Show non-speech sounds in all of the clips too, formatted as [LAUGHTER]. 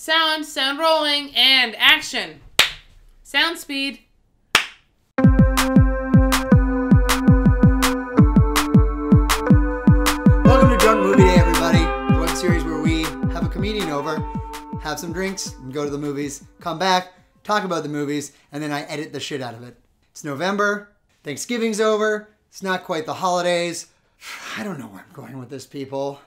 Sound, sound rolling, and action. Sound speed. Welcome to Drunk Movie Day, everybody. The web series where we have a comedian over, have some drinks, and go to the movies, come back, talk about the movies, and then I edit the shit out of it. It's November, Thanksgiving's over, it's not quite the holidays. [SIGHS] I don't know where I'm going with this, people.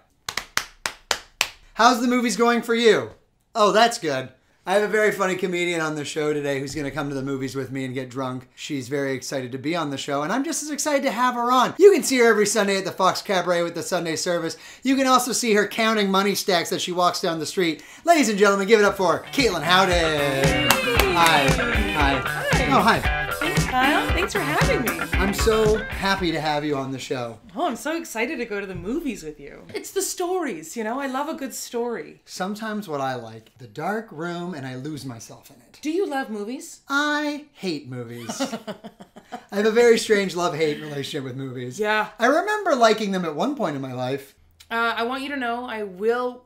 How's the movies going for you? Oh, that's good. I have a very funny comedian on the show today who's going to come to the movies with me and get drunk. She's very excited to be on the show, and I'm just as excited to have her on. You can see her every Sunday at the Fox Cabaret with the Sunday service. You can also see her counting money stacks as she walks down the street. Ladies and gentlemen, give it up for Caitlin Howden. Hi. Hi. Oh, hi. Thanks, Kyle. Thanks for having me. I'm so happy to have you on the show. Oh, I'm so excited to go to the movies with you. It's the stories, you know? I love a good story. Sometimes what I like, the dark room, and I lose myself in it. Do you love movies? I hate movies. I have a very strange love hate relationship with movies. Yeah. I remember liking them at one point in my life. Uh, I want you to know I will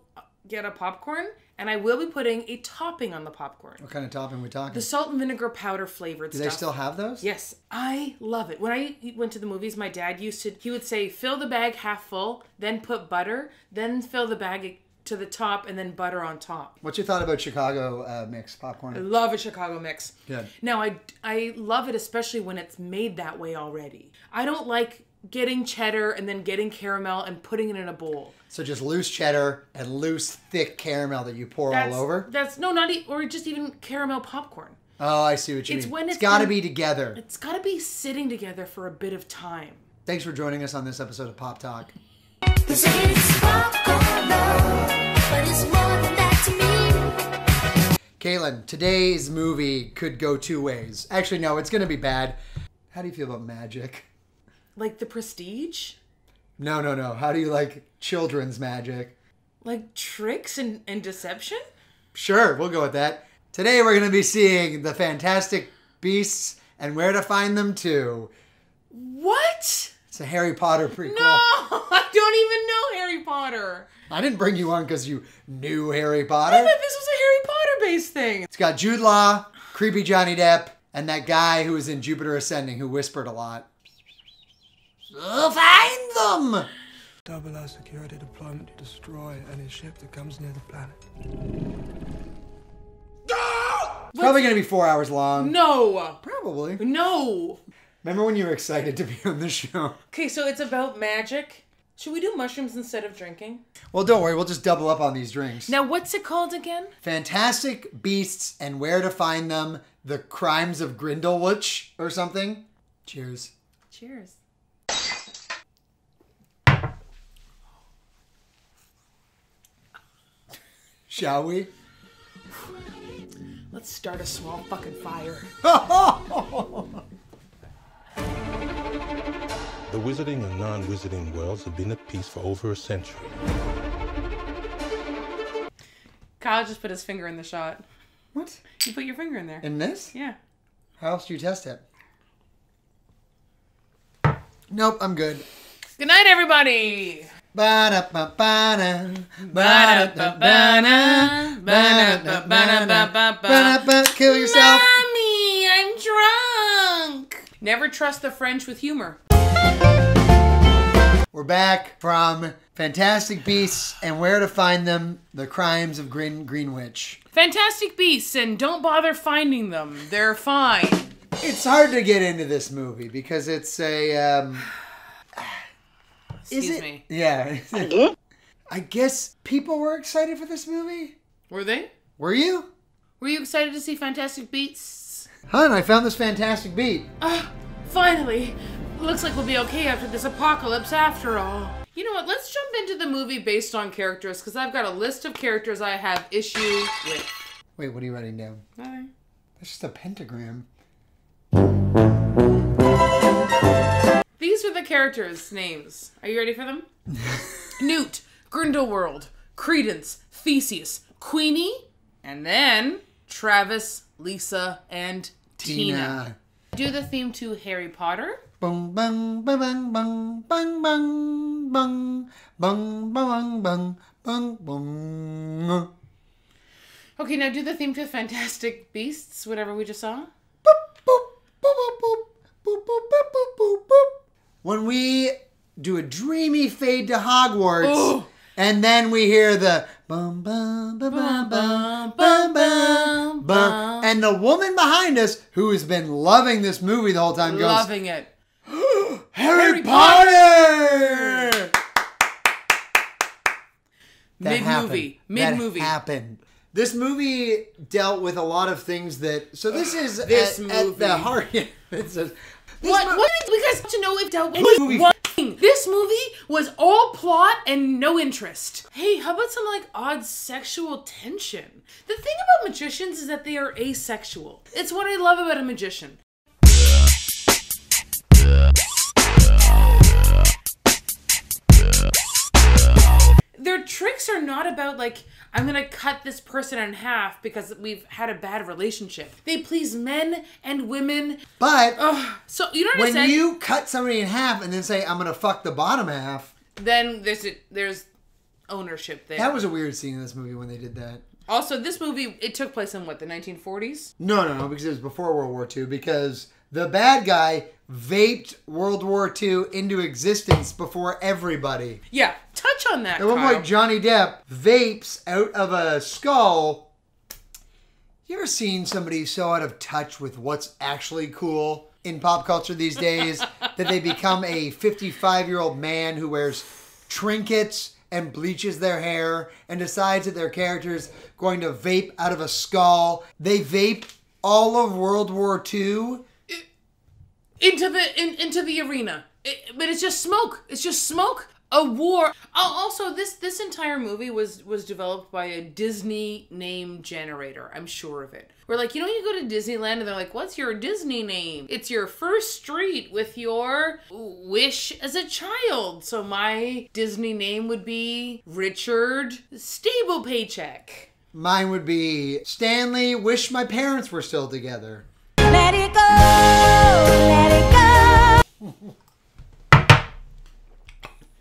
get a popcorn and I will be putting a topping on the popcorn. What kind of topping we talking? The salt and vinegar powder flavored Do stuff. they still have those? Yes, I love it. When I went to the movies, my dad used to, he would say, fill the bag half full, then put butter, then fill the bag to the top, and then butter on top. What's your thought about Chicago uh, mix popcorn? I love a Chicago mix. Good. Now, I, I love it especially when it's made that way already. I don't like getting cheddar and then getting caramel and putting it in a bowl. So just loose cheddar and loose thick caramel that you pour That's, all over. That's, no, not, e- or just even caramel popcorn. Oh, I see what you It's mean. when it's it's got to be together. It's gotta be sitting together for a bit of time. Thanks for joining us on this episode of Pop Talk. They say it's popcorn love, but it's more than that to me. Caitlin, today's movie could go two ways. Actually, no, it's going to be bad. How do you feel about magic? Like the prestige? No, no, no. How do you like children's magic? Like tricks and, and deception? Sure, we'll go with that. Today we're going to be seeing the Fantastic Beasts and Where to Find Them Too. What? It's a Harry Potter prequel. No, [LAUGHS] I don't even know Harry Potter. I didn't bring you on because you knew Harry Potter. I thought this was a Harry Potter based thing. It's got Jude Law, creepy Johnny Depp, and that guy who was in Jupiter Ascending who whispered a lot. We'll find them! Double our security deployment to destroy any ship that comes near the planet. It's probably going to be four hours long. No, Probably. no. Remember when you were excited to be on the show? Okay, so it's about magic. Should we do mushrooms instead of drinking? Well, don't worry, we'll just double up on these drinks. Now, what's it called again? Fantastic Beasts and Where to Find Them, The Crimes of Grindelwald or something. Cheers. Cheers. Shall we? [SIGHS] Let's start a small fucking fire. [LAUGHS] The wizarding and non-wizarding worlds have been at peace for over a century. Kyle just put his finger in the shot. what? You put your finger in there. In this? Yeah. How else do you test it? Nope, I'm good. Good night, everybody. Kill yourself. Mommy, I'm drunk. Never trust the French with humor. We're back from Fantastic Beasts and Where to Find Them, The Crimes of Green Greenwich. Fantastic Beasts, and don't bother finding them. They're fine. It's hard to get into this movie because it's a um Excuse is it me. Yeah. I guess people were excited for this movie. Were they? Were you? Were you excited to see Fantastic Beasts? Hun, I found this fantastic beat. Ah, finally. Looks like we'll be okay after this apocalypse after all. You know what? Let's jump into the movie based on characters because I've got a list of characters I have issue with. Wait, what are you writing down? Okay. That's just a pentagram. The characters' names. Are you ready for them? [LAUGHS] Newt, Grindelwald, Credence, Theseus, Queenie, and then Travis, Lisa, and Tina. Do the theme to Harry Potter. Bung bung bung bung bung bung bung bung bung bung bung bung. Okay, now do the theme to Fantastic Beasts, whatever we just saw. When we do a dreamy fade to Hogwarts, [GASPS] Oh. and then we hear the bum bum bum bum bum bum bum bum, and the woman behind us, who has been loving this movie the whole time, goes, Loving it. [GASPS] Harry, Harry Potter. That Mid happened. movie. Mid movie. That happened. This movie dealt with a lot of things that. So this is This at, at movie. the heart. [LAUGHS] it says, What? mo- What? We guys to know if dealt with This movie- one thing. This movie was all plot and no interest. Hey, how about some like odd sexual tension? The thing about magicians is that they are asexual. It's what I love about a magician. Their tricks are not about like I'm gonna cut this person in half because we've had a bad relationship. They please men and women. But Ugh. So you know what when said? you cut somebody in half and then say, "I'm gonna fuck the bottom half," then there's a, there's ownership there. that was a weird scene in this movie when they did that. also this movie. It took place in what the 1940s. No, no, no, because it was before World War II. Because the bad guy vaped World War II into existence before everybody. Yeah, touch on that. At one point, Johnny Depp vapes out of a skull. You ever seen somebody so out of touch with what's actually cool in pop culture these days [LAUGHS] that they become a 55 year old man who wears trinkets and bleaches their hair and decides that their character's going to vape out of a skull? They vape all of World War II. Into the in, into the arena. It- but it's just smoke. It's just smoke. A war. Oh, also, this this entire movie was was developed by a Disney name generator. I'm sure of it. We're like, you know, you go to Disneyland and they're like, "What's your Disney name?" It's your first street with your wish as a child. So my Disney name would be Richard Stable Paycheck. Mine would be Stanley, wish my parents were still together. Let it go, let it go.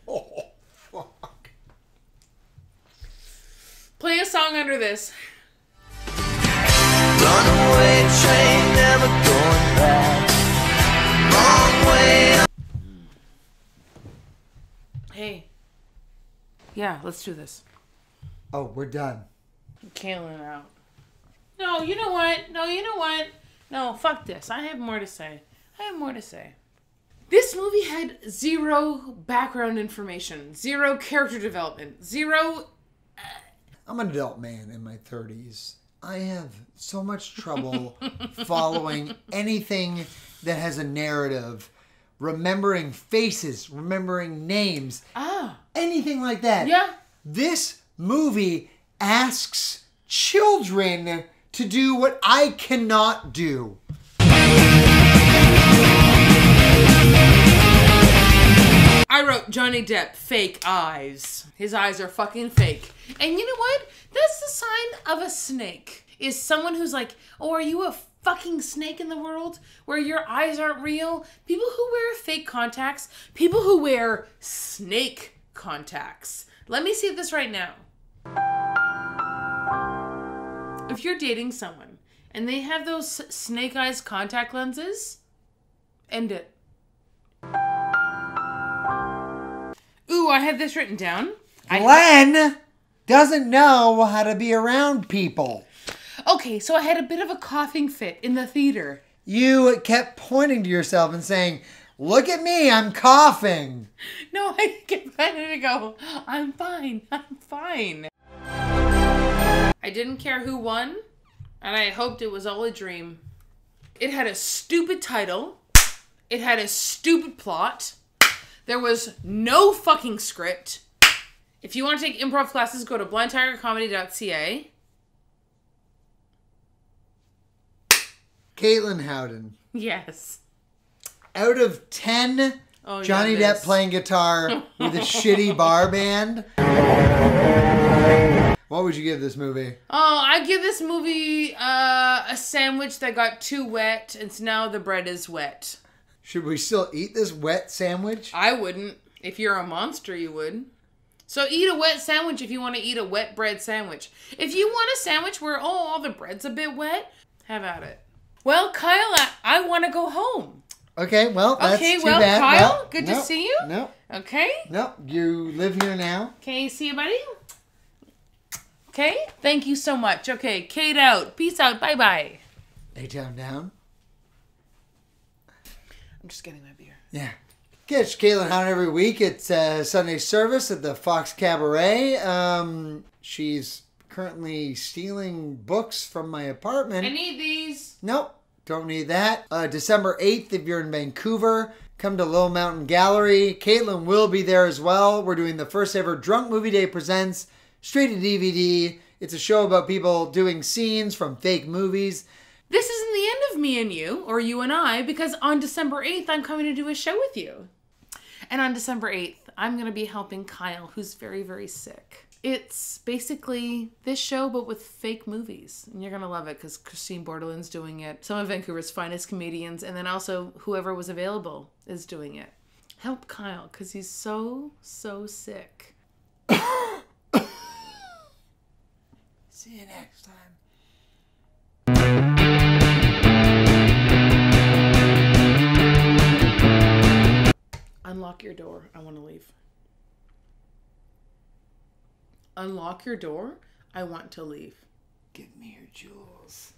Oh, fuck. Play a song under this. Runaway train never going back. Wrong way. Hey. Yeah, let's do this. Oh, we're done. Caitlin out. No, you know what? No, you know what? No, fuck this. I have more to say. I have more to say. This movie had zero background information, zero character development, zero. I'm an adult man in my 30s. I have so much trouble [LAUGHS] following anything that has a narrative, remembering faces, remembering names, Ah, anything like that. yeah. This movie asks children to do what I cannot do. I wrote Johnny Depp, fake eyes. His eyes are fucking fake. And you know what? That's the sign of a snake. Is someone who's like, oh, are you a fucking snake in the world where your eyes aren't real? People who wear fake contacts, people who wear snake contacts. Let me see this right now. If you're dating someone and they have those snake eyes contact lenses, end it. Ooh, I had this written down. I, Glenn doesn't know how to be around people. okay, so I had a bit of a coughing fit in the theater. You kept pointing to yourself and saying, Look at me, I'm coughing. No, [LAUGHS] I get ready to go. I'm fine. I'm fine. I didn't care who won, and I hoped it was all a dream. It had a stupid title. It had a stupid plot. There was no fucking script. If you want to take improv classes, go to blindtigercomedy.ca. Caitlin Howden, Yes. out of 10 Oh, Johnny it Depp playing guitar [LAUGHS] with a shitty bar band, what would you give this movie? Oh, I give this movie uh, a sandwich that got too wet, and so now the bread is wet. Should we still eat this wet sandwich? I wouldn't. If you're a monster, you would. So eat a wet sandwich if you want to eat a wet bread sandwich. If you want a sandwich where oh all the bread's a bit wet, have at it. Well, Kyle, I, I want to go home. Okay, well, that's Okay, well, bad. Kyle, Well, good to see you. No, Okay. no, you live here now. Okay, see you, buddy. Okay, thank you so much. Okay, Kate out. Peace out. Bye bye. A town down. I'm just getting my beer. Yeah. Catch Caitlin Howden every week. It's uh, Sunday service at the Fox Cabaret. Um, she's currently stealing books from my apartment. I need these. Nope, don't need that. Uh, December 8th, if you're in Vancouver, come to Little Mountain Gallery. Caitlin will be there as well. We're doing the first ever Drunk Movie Day Presents straight to DVD. It's a show about people doing scenes from fake movies. This isn't the end of me and you, or you and I, because on December 8th, I'm coming to do a show with you. And on December 8th, I'm going to be helping Kyle, who's very, very sick. It's basically this show, but with fake movies. And you're going to love it because Christine Borderland's doing it, some of Vancouver's finest comedians, and then also whoever was available is doing it. Help Kyle because he's so, so sick. [COUGHS] See you next time. Unlock your door. I want to leave. Unlock your door. I want to leave. Give me your jewels.